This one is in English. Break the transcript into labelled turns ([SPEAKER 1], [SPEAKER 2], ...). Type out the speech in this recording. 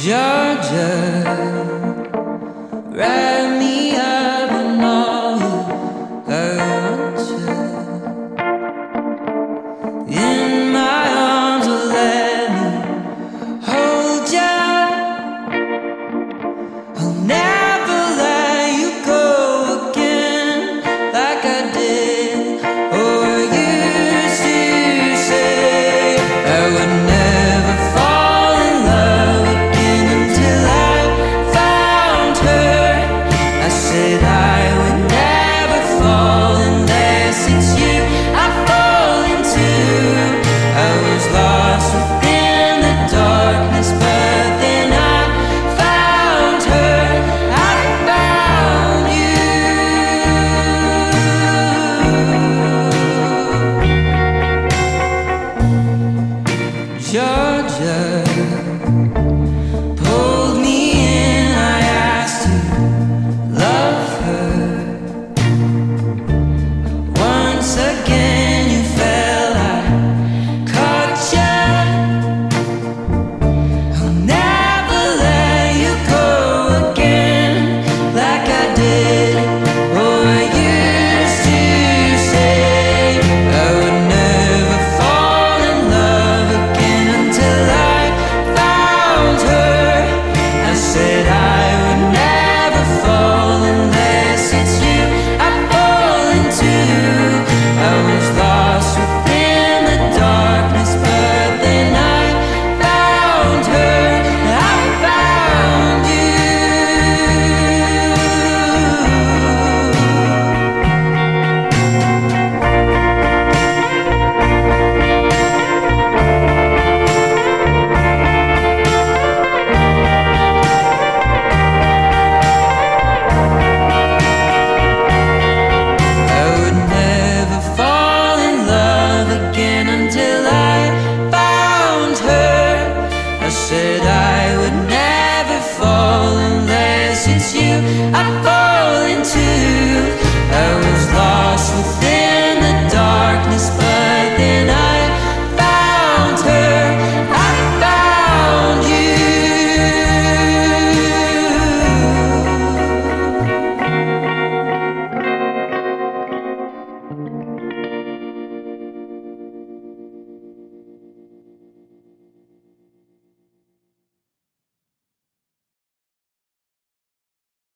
[SPEAKER 1] Georgia, red Georgia.